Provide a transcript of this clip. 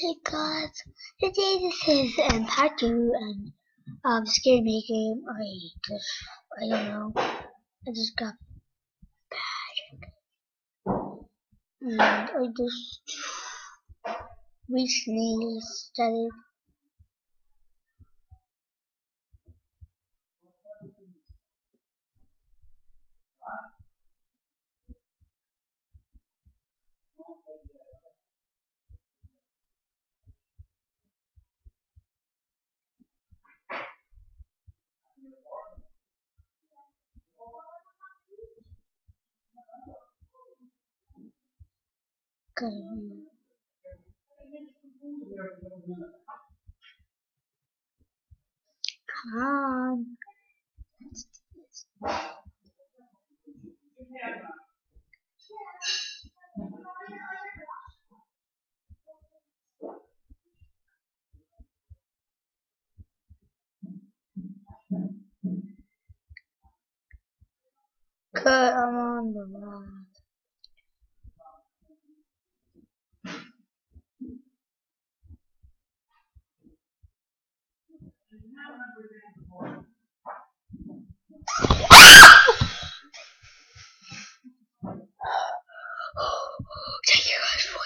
Hey guys, today this is um, part two and um scary maze game. I just I don't know. I just got bad and I just recently started Come. Let's do. Cut, I'm on the line. 这一个数。